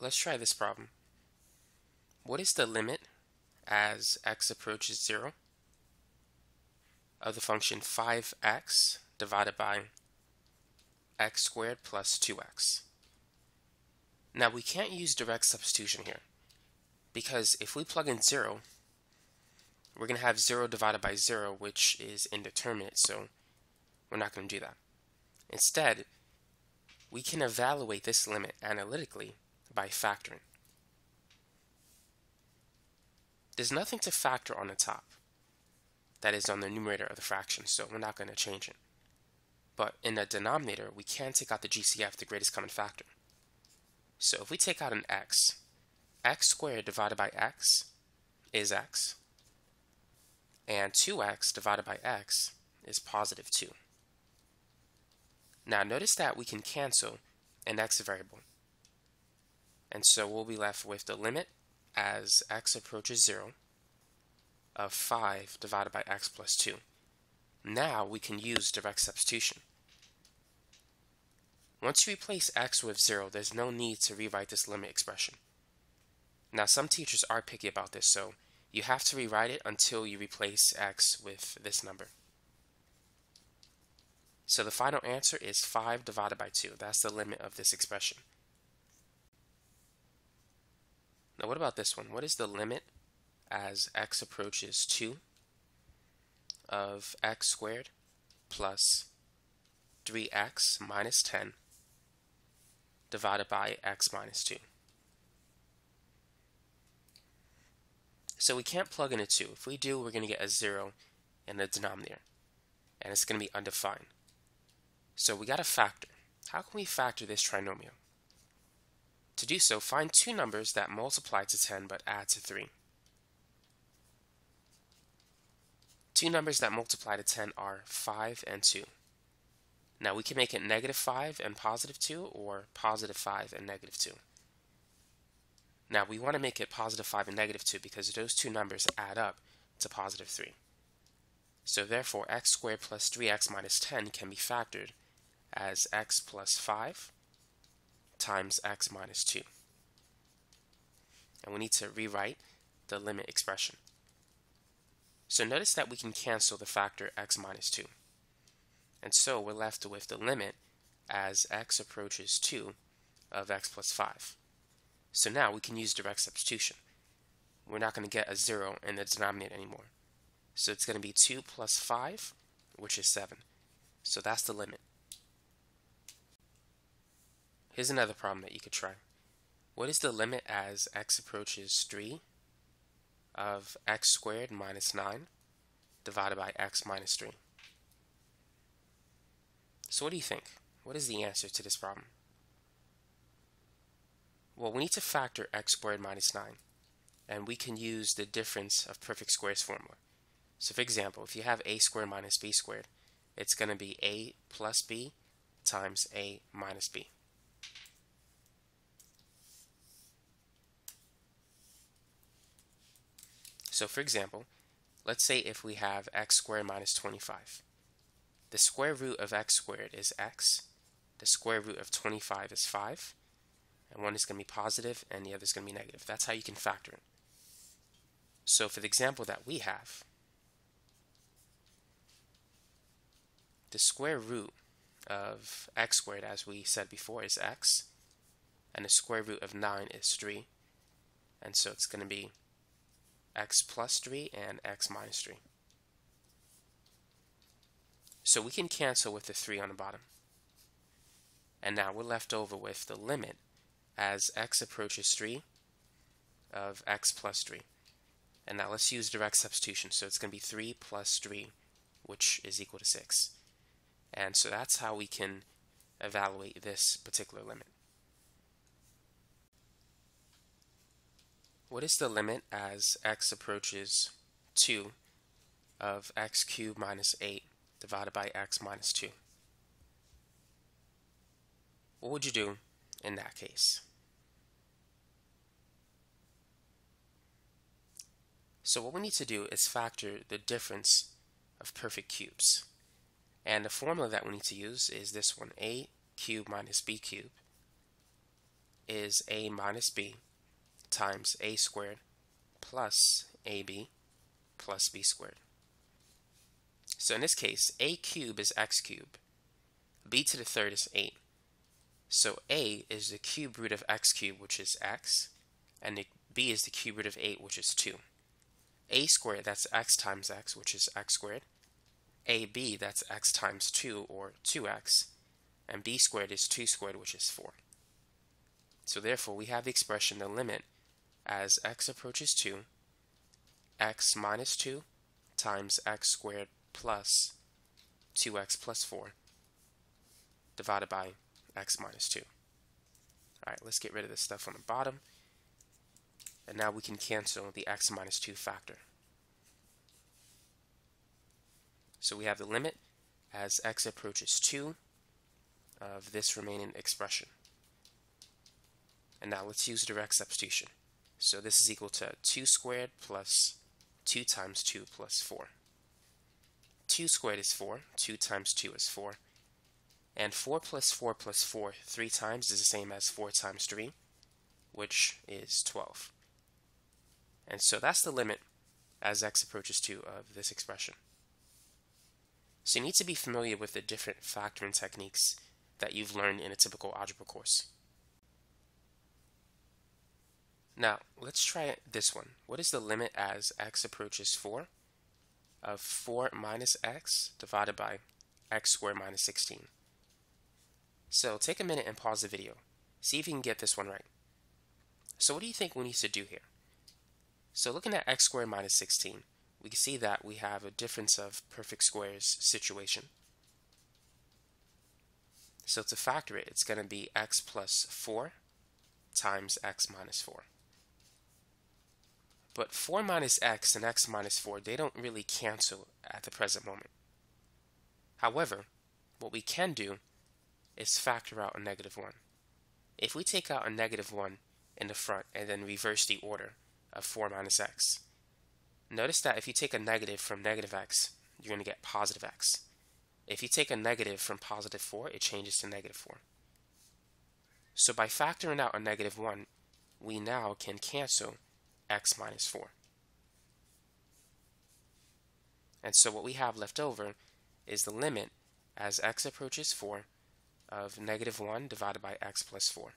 let's try this problem. What is the limit as x approaches 0 of the function 5x divided by x squared plus 2x? Now we can't use direct substitution here because if we plug in 0, we're going to have 0 divided by 0, which is indeterminate, so we're not going to do that. Instead, we can evaluate this limit analytically by factoring. There's nothing to factor on the top, that is on the numerator of the fraction, so we're not going to change it. But in the denominator, we can take out the GCF, the greatest common factor. So if we take out an x, x squared divided by x is x, and 2x divided by x is positive 2. Now notice that we can cancel an x variable. And so we'll be left with the limit as x approaches 0 of 5 divided by x plus 2. Now we can use direct substitution. Once you replace x with 0, there's no need to rewrite this limit expression. Now some teachers are picky about this, so you have to rewrite it until you replace x with this number. So the final answer is 5 divided by 2. That's the limit of this expression. Now what about this one? What is the limit as x approaches 2 of x squared plus 3x minus 10 divided by x minus 2? So we can't plug in a 2. If we do, we're going to get a 0 in the denominator. And it's going to be undefined. So we got to factor. How can we factor this trinomial? To do so, find two numbers that multiply to 10 but add to 3. Two numbers that multiply to 10 are 5 and 2. Now we can make it negative 5 and positive 2 or positive 5 and negative 2. Now we want to make it positive 5 and negative 2 because those two numbers add up to positive 3. So therefore x squared plus 3x minus 10 can be factored as x plus 5 times x minus 2. And we need to rewrite the limit expression. So notice that we can cancel the factor x minus 2. And so we're left with the limit as x approaches 2 of x plus 5. So now we can use direct substitution. We're not going to get a 0 in the denominator anymore. So it's going to be 2 plus 5, which is 7. So that's the limit. Here's another problem that you could try. What is the limit as x approaches 3 of x squared minus 9 divided by x minus 3? So what do you think? What is the answer to this problem? Well, we need to factor x squared minus 9, and we can use the difference of perfect squares formula. So for example, if you have a squared minus b squared, it's going to be a plus b times a minus b. So for example, let's say if we have x squared minus 25. The square root of x squared is x. The square root of 25 is 5. And one is going to be positive and the other is going to be negative. That's how you can factor it. So for the example that we have, the square root of x squared, as we said before, is x. And the square root of 9 is 3. And so it's going to be x plus 3 and x minus 3. So we can cancel with the 3 on the bottom. And now we're left over with the limit as x approaches 3 of x plus 3. And now let's use direct substitution. So it's going to be 3 plus 3, which is equal to 6. And so that's how we can evaluate this particular limit. What is the limit as x approaches 2 of x cubed minus 8 divided by x minus 2? What would you do in that case? So what we need to do is factor the difference of perfect cubes. And the formula that we need to use is this one, a cubed minus b cubed is a minus b times a squared plus ab plus b squared. So in this case, a cube is x cubed, b to the third is 8. So a is the cube root of x cubed, which is x, and the b is the cube root of 8, which is 2. a squared, that's x times x, which is x squared. ab, that's x times 2, or 2x. And b squared is 2 squared, which is 4. So therefore, we have the expression the limit as x approaches 2, x minus 2 times x squared plus 2x plus 4 divided by x minus 2. Alright, let's get rid of this stuff on the bottom. And now we can cancel the x minus 2 factor. So we have the limit as x approaches 2 of this remaining expression. And now let's use direct substitution. So this is equal to 2 squared plus 2 times 2 plus 4. 2 squared is 4. 2 times 2 is 4. And 4 plus 4 plus 4 three times is the same as 4 times 3, which is 12. And so that's the limit as x approaches 2 of this expression. So you need to be familiar with the different factoring techniques that you've learned in a typical algebra course. Now, let's try this one. What is the limit as x approaches 4 of 4 minus x divided by x squared minus 16? So take a minute and pause the video. See if you can get this one right. So what do you think we need to do here? So looking at x squared minus 16, we can see that we have a difference of perfect squares situation. So to factor it, it's going to be x plus 4 times x minus 4. But 4 minus x and x minus 4, they don't really cancel at the present moment. However, what we can do is factor out a negative 1. If we take out a negative 1 in the front and then reverse the order of 4 minus x, notice that if you take a negative from negative x, you're going to get positive x. If you take a negative from positive 4, it changes to negative 4. So by factoring out a negative 1, we now can cancel x minus 4. And so what we have left over is the limit as x approaches 4 of negative 1 divided by x plus 4.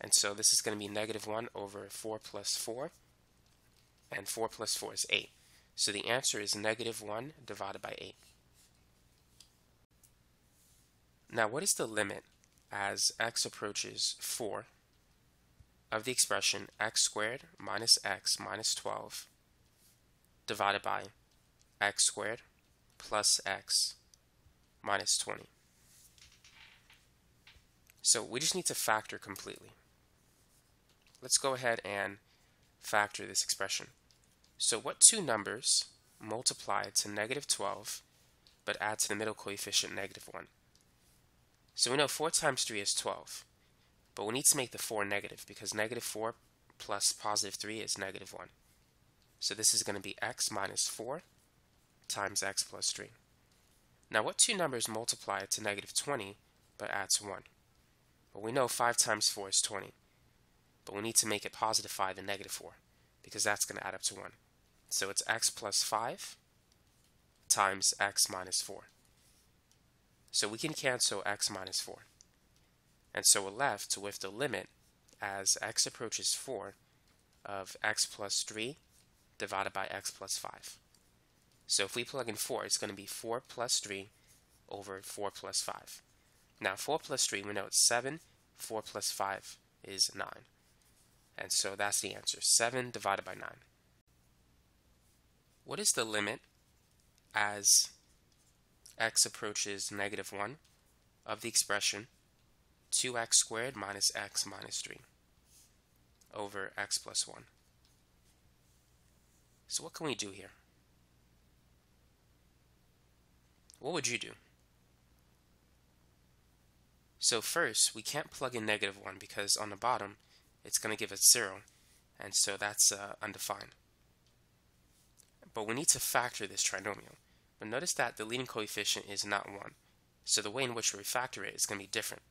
And so this is going to be negative 1 over 4 plus 4. And 4 plus 4 is 8. So the answer is negative 1 divided by 8. Now what is the limit as x approaches 4 of the expression x squared minus x minus 12 divided by x squared plus x minus 20. So we just need to factor completely. Let's go ahead and factor this expression. So what two numbers multiply to negative 12 but add to the middle coefficient negative 1? So we know 4 times 3 is 12. But we need to make the 4 negative because negative 4 plus positive 3 is negative 1. So this is going to be x minus 4 times x plus 3. Now what two numbers multiply to negative 20 but add to 1? Well, we know 5 times 4 is 20. But we need to make it positive 5 and negative 4 because that's going to add up to 1. So it's x plus 5 times x minus 4. So we can cancel x minus 4. And so we're left with the limit as x approaches 4 of x plus 3 divided by x plus 5. So if we plug in 4, it's going to be 4 plus 3 over 4 plus 5. Now 4 plus 3, we know it's 7. 4 plus 5 is 9. And so that's the answer, 7 divided by 9. What is the limit as x approaches negative 1 of the expression 2x squared minus x minus 3 over x plus 1. So what can we do here? What would you do? So first, we can't plug in negative 1 because on the bottom, it's going to give us 0, and so that's uh, undefined. But we need to factor this trinomial. But notice that the leading coefficient is not 1, so the way in which we factor it is going to be different.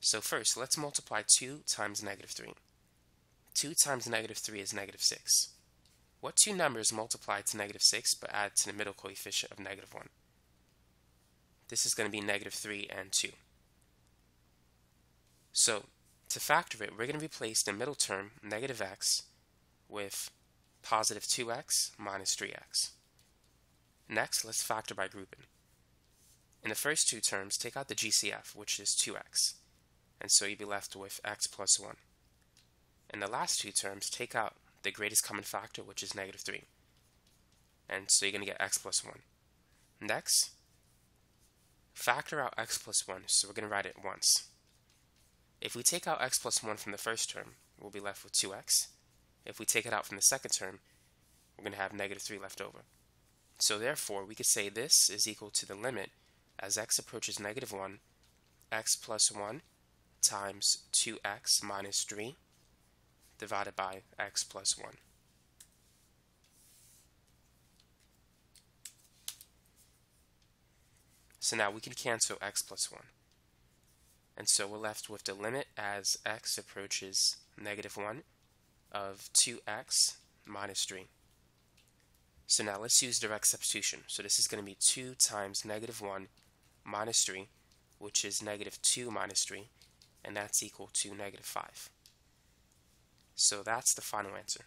So first, let's multiply 2 times negative 3. 2 times negative 3 is negative 6. What two numbers multiply to negative 6 but add to the middle coefficient of negative 1? This is going to be negative 3 and 2. So to factor it, we're going to replace the middle term, negative x, with positive 2x minus 3x. Next, let's factor by grouping. In the first two terms, take out the GCF, which is 2x, and so you'd be left with x plus 1. In the last two terms, take out the greatest common factor, which is negative 3. And so you're going to get x plus 1. Next, factor out x plus 1, so we're going to write it once. If we take out x plus 1 from the first term, we'll be left with 2x. If we take it out from the second term, we're going to have negative 3 left over. So therefore, we could say this is equal to the limit as x approaches negative 1, x plus 1 times 2x minus 3 divided by x plus 1. So now we can cancel x plus 1. And so we're left with the limit as x approaches negative 1 of 2x minus 3. So now let's use direct substitution. So this is going to be 2 times negative 1 minus 3, which is negative 2 minus 3, and that's equal to negative 5. So that's the final answer.